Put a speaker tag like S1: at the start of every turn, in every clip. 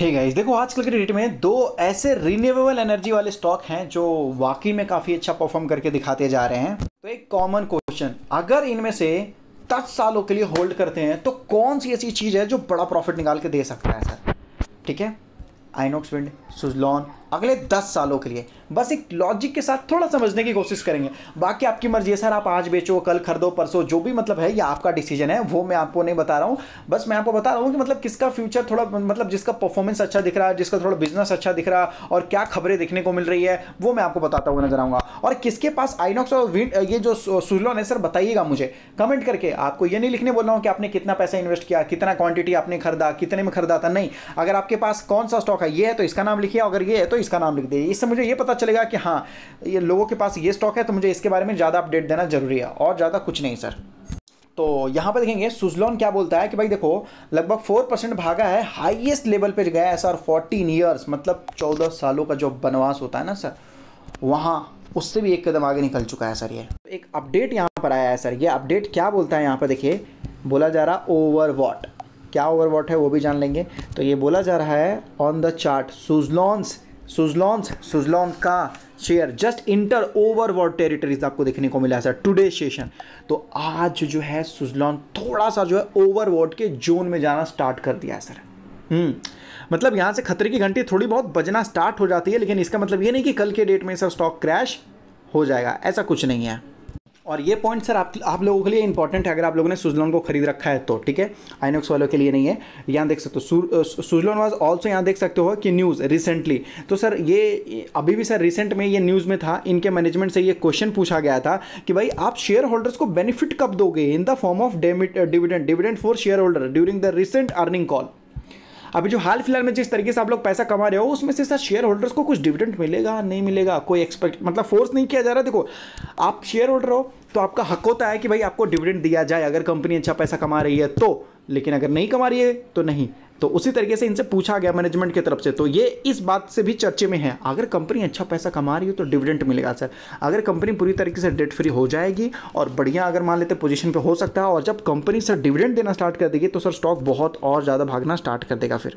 S1: Hey guys देखो, आजकल के डेट में दो ऐसे रिन्यूएबल एनर्जी वाले स्टॉक हैं जो वाकई में काफ़ी अच्छा परफॉर्म करके दिखाते जा रहे हैं। तो एक कॉमन क्वेश्चन अगर इनमें से दस सालों के लिए होल्ड करते हैं तो कौन सी ऐसी चीज़ है जो बड़ा प्रॉफिट निकाल के दे सकता है सर ठीक है? आइनोक्स विंड सुजलॉन अगले दस सालों के लिए। बस एक लॉजिक के साथ थोड़ा समझने की कोशिश करेंगे। बाकी आपकी मर्ज़ी है सर, आप आज बेचो, कल खरीदो, परसों जो भी मतलब है, ये आपका डिसीज़न है, वो मैं आपको नहीं बता रहा हूँ। बस मैं आपको बता रहा हूँ कि मतलब किसका फ्यूचर थोड़ा मतलब जिसका परफॉर्मेंस अच्छा दिख रहा है, जिसका थोड़ा बिज़नेस अच्छा दिख रहा है, और क्या खबरें देखने को मिल रही है, वो मैं आपको बताता हुआ नज़र आऊँगा। और किसके पास आइनॉक्स और विंड ये जो सुजलॉन है सर, बताइएगा मुझे। कमेंट करके आपको ये नहीं लिखने बोल रहा हूँ कि आपने कितना पैसा इन्वेस्ट किया, कितना क्वांटिटी आपने खरीदा, कितने में खरीदा था। नहीं, अगर आपके पास कौन सा स्टॉक है, ये है तो इसका नाम लिखिए, अगर ये है तो इसका नाम लिख दिए इससे मुझे ये पता चलेगा कि हाँ ये लोगों के पास ये स्टॉक है तो मुझे इसके बारे में ज़्यादा अपडेट देना ज़रूरी है और ज़्यादा कुछ नहीं सर तो यहाँ पर देखेंगे सुजलॉन क्या बोलता है कि भाई देखो, लगभग फोर परसेंट भागा है हाईएस्ट लेवल पे गया है सर फोर्टीन ईयर्स मतलब चौदह सालों का जो बनवास होता है ना सर वहाँ उससे भी एक कदम आगे निकल चुका है सर ये। एक अपडेट यहाँ पर आया है सर ये अपडेट क्या बोलता है यहाँ पर देखिए, बोला जा रहा ओवर क्या ओवर है वो भी जान लेंगे। तो ये बोला जा रहा है on the chart Suzlon's Suzlon's Suzlon का share just enter over world territories आपको देखने को मिला है टुडे सेशन तो आज जो है सुजलॉन थोड़ा सा जो है ओवर वर्ड के जोन में जाना स्टार्ट कर दिया है सर हम्म मतलब यहाँ से खतरे की घंटी थोड़ी बहुत बजना स्टार्ट हो जाती है, लेकिन इसका मतलब ये नहीं कि कल के डेट में सर स्टॉक क्रैश हो जाएगा, ऐसा कुछ नहीं है। और ये पॉइंट सर आप आप लोगों के लिए इंपॉर्टेंट है। अगर आप लोगों ने सुजलॉन को खरीद रखा है तो ठीक है? आइनोक्स वालों के लिए नहीं है। यहाँ देख सकते हो सुजलॉन वाज ऑल्सो यहाँ देख सकते हो कि न्यूज़ रिसेंटली तो सर ये अभी भी सर रिसेंट में ये न्यूज़ में था। इनके मैनेजमेंट से ये क्वेश्चन पूछा गया था कि भाई, आप शेयर होल्डर्स को बेनिफिट कब दोगे? In the form of dividend dividend for share holder during the recent earning call अभी जो हाल फ़िलहाल में जिस तरीके से आप लोग पैसा कमा रहे हो, उसमें से सर शेयर होल्डर्स को कुछ डिविडेंड मिलेगा, नहीं मिलेगा? कोई एक्सपेक्ट मतलब फोर्स नहीं किया जा रहा? देखो, आप शेयर होल्डर हो तो आपका हक होता है कि भाई आपको डिविडेंड दिया जाए, अगर कंपनी अच्छा पैसा कमा रही है तो। लेकिन अगर नहीं कमा रही है तो नहीं। तो उसी तरीके से इनसे पूछा गया मैनेजमेंट की तरफ़ से। तो ये इस बात से भी चर्चे में है। अगर कंपनी अच्छा पैसा कमा रही हो तो डिविडेंट मिलेगा सर अगर कंपनी पूरी तरीके से डेट फ्री हो जाएगी और बढ़िया अगर मान लेते पोजीशन पे हो सकता है, और जब कंपनी सर डिविडेंट देना स्टार्ट कर देगी तो सर स्टॉक बहुत और ज़्यादा भागना स्टार्ट कर देगा फिर।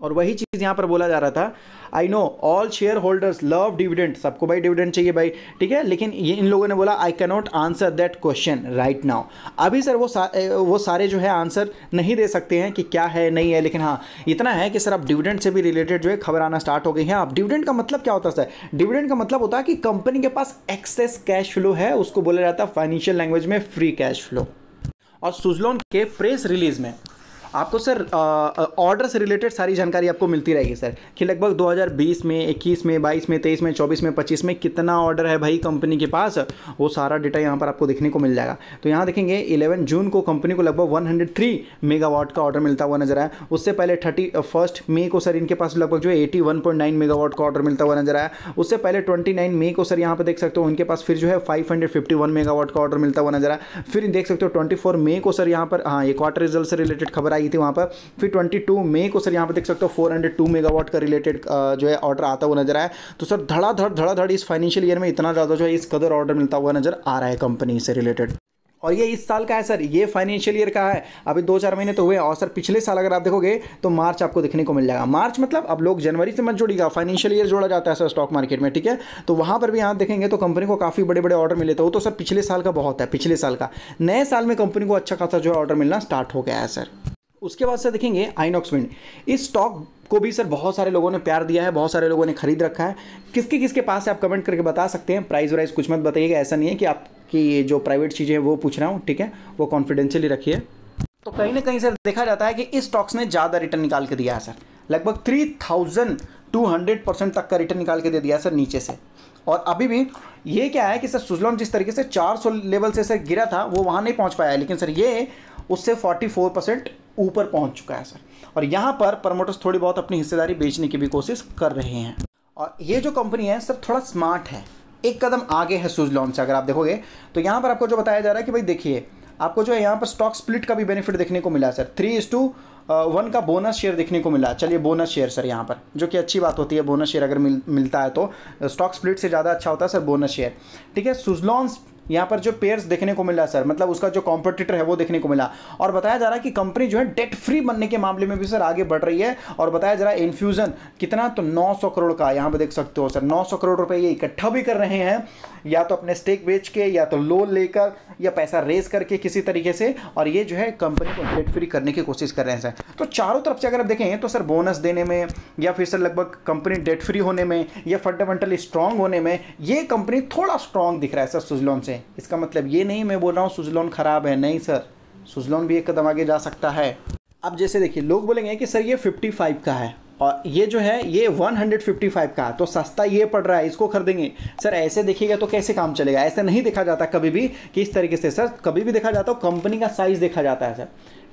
S1: और वही चीज़ यहाँ पर बोला जा रहा था। I know all share holders love dividend सबको भाई डिविडेंड चाहिए भाई ठीक है? लेकिन ये इन लोगों ने बोला I cannot answer that question right now अभी सर वो सा, वो सारे जो है आंसर नहीं दे सकते हैं कि क्या है नहीं है लेकिन हाँ इतना है कि सर अब डिविडेंड से भी रिलेटेड जो है खबर आना स्टार्ट हो गई है। अब डिविडेंड का मतलब क्या होता है सर? डिविडेंड का मतलब होता है कि कंपनी के पास एक्सेस कैश फ्लो है उसको बोला जाता है फाइनेंशियल लैंग्वेज में फ्री कैश फ्लो और सुजलोन के प्रेस रिलीज़ में आपको सर ऑर्डर से रिलेटेड सारी जानकारी आपको मिलती रहेगी, सर, कि लगभग 2020 में 21 में 22 में 23 में 24 में 25 में कितना ऑर्डर है भाई कंपनी के पास, वो सारा डेटा यहाँ पर आपको देखने को मिल जाएगा। तो यहाँ देखेंगे 11 जून को कंपनी को लगभग 103 मेगावाट का ऑर्डर मिलता हुआ नज़र आया। उससे पहले थर्टी फ़र्स्ट मे को सर इनके पास लगभग जो एटी मेगावाट का ऑर्डर मिलता हुआ नज़र आया। उससे पहले ट्वेंटी मे को सर यहाँ पर देख सकते हो उनके पास फिर जो है फाइव मेगावाट का ऑर्डर मिलता हुआ नज़र आया। फिर देख सकते हो, ट्वेंटी मे को सर यहाँ पर हाँ ये क्वार्टर रिज़ल्ट से रिलेटेड खबर आई थी वहाँ पर। फिर 22 मई को सर यहाँ पर देख सकते हो 402 मेगावाट का रिलेटेड जो है ऑर्डर आता हुआ नज़र आया। तो सर धड़ाधड़ धड़ाधड़ इस फाइनेंशियल ईयर में इतना ज़्यादा जो है इस कदर ऑर्डर मिलता हुआ नज़र आ रहा है कंपनी से रिलेटेड और ये इस साल का है सर, ये फाइनेंशियल ईयर का है। अभी दो चार महीने तो हुए और सर पिछले साल अगर आप देखोगे तो मार्च आपको देखने को मिल जाएगा। मार्च मतलब अब लोग जनवरी से मत जोड़िएगा फाइनेंशियल ईयर जोड़ा जाता है सर स्टॉक मार्केट में, ठीक है? तो वहाँ पर भी यहाँ देखेंगे तो कंपनी को काफ़ी बड़े बड़े ऑर्डर मिले थे। वो तो सर पिछले साल का बहुत है, पिछले साल का। नए साल में कंपनी को अच्छा खासा जो है ऑर्डर मिलना स्टार्ट हो गया है सर। उसके बाद से देखेंगे आइनॉक्स विंड। इस स्टॉक को भी सर बहुत सारे लोगों ने प्यार दिया है, बहुत सारे लोगों ने खरीद रखा है। किसके किसके पास है आप कमेंट करके बता सकते हैं। प्राइस वाइज कुछ मत बताइएगा ऐसा नहीं है कि आपकी जो प्राइवेट चीज़ें हैं वो पूछ रहा हूँ, ठीक है? वो कॉन्फिडेंशियली रखिए। तो कहीं ना कहीं सर देखा जाता है कि इस स्टॉक्स ने ज़्यादा रिटर्न निकाल के दिया है सर। लगभग three thousand two hundred percent तक का रिटर्न निकाल के दे दिया सर नीचे से। और अभी भी ये क्या है कि सर सुजलॉन जिस तरीके से 400 लेवल से सर गिरा था, वो वहाँ नहीं पहुँच पाया है। लेकिन सर ये उससे 44 परसेंट ऊपर पहुँच चुका है, सर। और यहाँ पर प्रमोटर्स थोड़ी बहुत अपनी हिस्सेदारी बेचने की भी कोशिश कर रहे हैं। और ये जो कंपनी है, सर, थोड़ा स्मार्ट है। एक कदम आगे है सुजलॉन से, अगर आप देखोगे तो यहाँ पर आपको जो बताया जा रहा है कि भाई देखिए, आपको जो है यहाँ पर स्टॉक स्प्लिट का भी बेनिफिट देखने को मिला, sir. Three is two one का बोनस शेयर देखने को मिला। चलिए बोनस शेयर सर, यहाँ पर, जो कि अच्छी बात होती है बोनस शेयर अगर मिल, मिलता है तो। स्टॉक स्प्लिट से ज़्यादा अच्छा होता है, सर बोनस शेयर ठीक है सुजलॉन्स यहाँ पर जो पेयर्स देखने को मिला सर मतलब उसका जो कॉम्पिटिटर है, वो देखने को मिला। और बताया जा रहा है कि कंपनी जो है डेट फ्री बनने के मामले में भी सर आगे बढ़ रही है। और बताया जा रहा है इन्फ्यूजन कितना तो 900 करोड़ का यहाँ पर देख सकते हो सर 900 करोड़ रुपए ये इकट्ठा भी कर रहे हैं। या तो अपने स्टेक बेच के, या तो लोन लेकर, या पैसा रेज करके किसी तरीके से। और ये जो है कंपनी को डेट फ्री करने की कोशिश कर रहे हैं सर तो चारों तरफ़ से अगर आप देखें तो सर बोनस देने में, या फिर सर लगभग कंपनी डेट फ्री होने में, या फंडामेंटली स्ट्रांग होने में, ये कंपनी थोड़ा स्ट्रांग दिख रहा है सर सुजलॉन से। इसका मतलब ये नहीं मैं बोल रहा हूँ, सुजलॉन खराब है। नहीं, सर। सुजलॉन भी एक कदम आगे जा सकता है। अब जैसे देखिए, लोग बोलेंगे कि, सर, ये 55 का है। और ये जो है, ये 155 का। तो सस्ता ये पड़ रहा है, इसको खरीदेंगे। सर, ऐसे देखिएगा तो कैसे काम चलेगा? ऐसे नहीं देखा जाता कभी भी कि इस तरीके से। सर, कभी भी देखा जाता हो, कंपनी का साइज़ देखा जाता है, सर।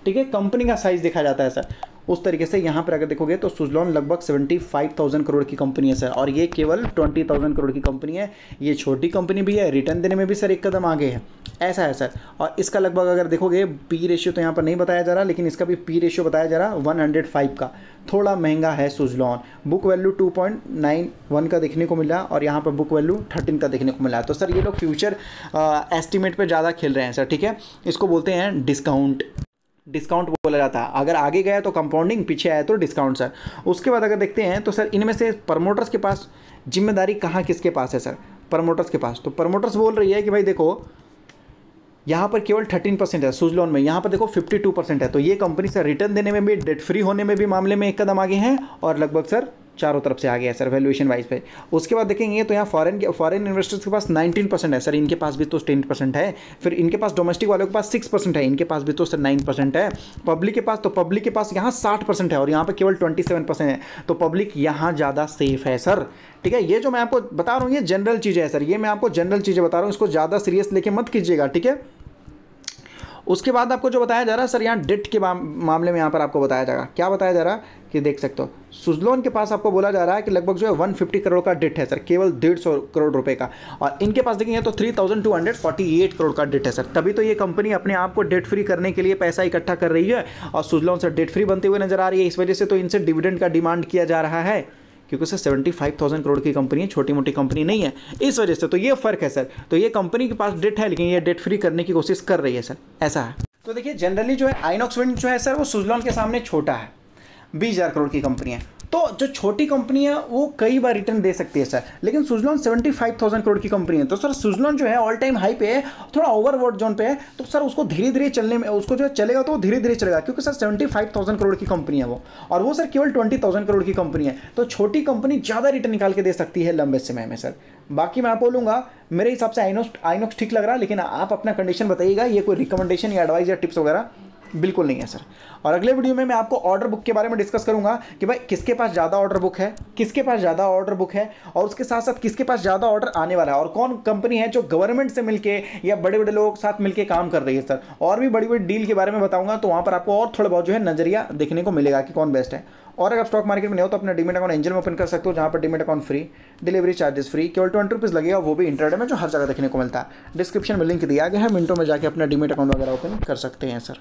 S1: ठीक है? कंपनी का साइज़ देखा जाता है, सर। उस तरीके से यहाँ पर अगर देखोगे तो सुजलॉन लगभग सेवेंटी फाइव थाउज़ेंड करोड़ की कंपनी है, सर। और ये केवल ट्वेंटी थाउज़ेंड करोड़ की कंपनी है। ये छोटी कंपनी भी है, रिटर्न देने में भी, सर, एक कदम आगे है। ऐसा है, सर। और इसका लगभग अगर देखोगे पी रेशियो तो यहाँ पर नहीं बताया जा रहा, लेकिन इसका भी पी रेशियो बताया जा रहा वन हंड्रेड फाइव का। थोड़ा महँगा है Suzlon. Book value two point nine one का देखने को मिला और यहाँ पर बुक वैल्यू थर्टीन का देखने को मिला तो सर, ये लोग फ्यूचर एस्टिमेट पर ज़्यादा खेल रहे हैं, सर, ठीक है? इसको बोलते हैं डिस्काउंट। डिस्काउंट बोला जाता है। अगर आगे गया तो कंपाउंडिंग पीछे आया तो डिस्काउंट सर उसके बाद अगर देखते हैं तो सर इनमें से प्रमोटर्स के पास ज़िम्मेदारी कहाँ किसके पास है सर प्रमोटर्स के पास। तो प्रमोटर्स बोल रही है कि भाई देखो, यहाँ पर केवल थर्टीन परसेंट है सुजलोन में। यहाँ पर देखो फिफ्टी टू परसेंट है। तो ये कंपनी सर रिटर्न देने में भी डेट फ्री होने में भी मामले में एक कदम आगे हैं और लगभग सर चारों तरफ़ से आ गया सर वैल्यूएशन वाइज पे। उसके बाद देखेंगे तो यहाँ फॉरेन के फॉरेन इन्वेस्टर्स के पास 19 परसेंट है सर, इनके पास भी तो टेन परसेंट है। फिर इनके पास डोमेस्टिक वालों के पास सिक्स परसेंट है, इनके पास भी तो सर नाइन परसेंट है। पब्लिक के पास तो पब्लिक के पास यहाँ साठ परसेंट है और यहाँ पर केवल ट्वेंटी सेवन परसेंट है। तो पब्लिक यहाँ ज़्यादा सेफ़ है सर। ठीक है, ये जो मैं आपको बता रहा हूँ, ये जनरल चीज़ें है सर। ये मैं आपको जनरल चीज़ें बता रहा हूँ, इसको ज़्यादा सीरियस लेके मत कीजिएगा, ठीक है? उसके बाद आपको जो बताया जा रहा है, सर, यहाँ डेट के मामले में यहाँ पर आपको बताया जाएगा। क्या बताया जा रहा है? कि देख सकते हो। सुजलोन के पास आपको बोला जा रहा है कि लगभग जो है 150 करोड़ का डेट है, सर, केवल डेढ़ सौ करोड़ रुपए का। और इनके पास देखेंगे तो 3248 करोड़ का डेट है, सर। तभी तो ये कंपनी अपने आप को डेट फ्री करने के लिए पैसा इकट्ठा कर रही है और सुजलोन, सर, डेट फ्री बनते हुए नज़र आ रही है। इस वजह से तो इनसे डिविडेंड का डिमांड किया जा रहा है। क्योंकि sir seventy five thousand crore की कंपनी है छोटी मोटी कंपनी नहीं है। इस वजह से तो ये फ़र्क है सर। तो ये कंपनी के पास डेट है, लेकिन ये डेट फ्री करने की कोशिश कर रही है सर। ऐसा है। तो देखिए जनरली जो है आइनॉक्स विंड जो है सर, वो सुजलॉन के सामने छोटा है। बीस हज़ार करोड़ की कंपनी है। तो जो छोटी कंपनी है, वो कई बार रिटर्न दे सकती है सर लेकिन Suzlon seventy five thousand crore की कंपनी है। तो सर सुजलॉन जो है ऑल टाइम हाई पे है, थोड़ा ओवरवर्ड जोन पे है। तो सर उसको धीरे धीरे चलने में, उसको जो चलेगा तो वो धीरे धीरे चलेगा, क्योंकि sir seventy five thousand crore की कंपनी है वो। और वो सर केवल ट्वेंटी थाउज़ेंड करोड़ की कंपनी है। तो छोटी कंपनी ज़्यादा रिटर्न निकाल के दे सकती है लंबे समय में सर बाकी मैं आप बोलूँगा, मेरे हिसाब से आइनोक्स आइनोक्स ठीक लग रहा है लेकिन आप अपना कंडीशन बताइएगा, ये कोई रिकमेंडेशन या एडवाइस या टिप्स वगैरह? बिल्कुल नहीं है सर और अगले वीडियो में मैं आपको ऑर्डर बुक के बारे में डिस्कस करूँगा कि भाई किसके पास ज़्यादा ऑर्डर बुक है, किसके पास ज़्यादा ऑर्डर बुक है और उसके साथ साथ किसके पास ज़्यादा ऑर्डर आने वाला है और कौन कंपनी है जो गवर्नमेंट से मिलकर या बड़े बड़े लोगों के साथ मिलकर काम कर रही है सर और भी बड़ी बड़ी डील के बारे में बताऊँगा तो वहाँ पर आपको और थोड़ा बहुत जो है नज़रिया देखने को मिलेगा कि कौन बेस्ट है. और अगर स्टॉक मार्केट में नहीं हो तो अपना डीमेट अकाउंट एंजल में ओपन कर सकते हो, जहाँ पर demat account free delivery charges free केवल ट्वेंटी रुपीज़ लगेगा, वो भी इंटरनेट में जो हर जगह देखने को मिलता है. डिस्क्रिप्शन में लिंक दिया गया है, मिनटों में जाकर अपना डीमेट अकाउंट वगैरह ओपन कर सकते हैं सर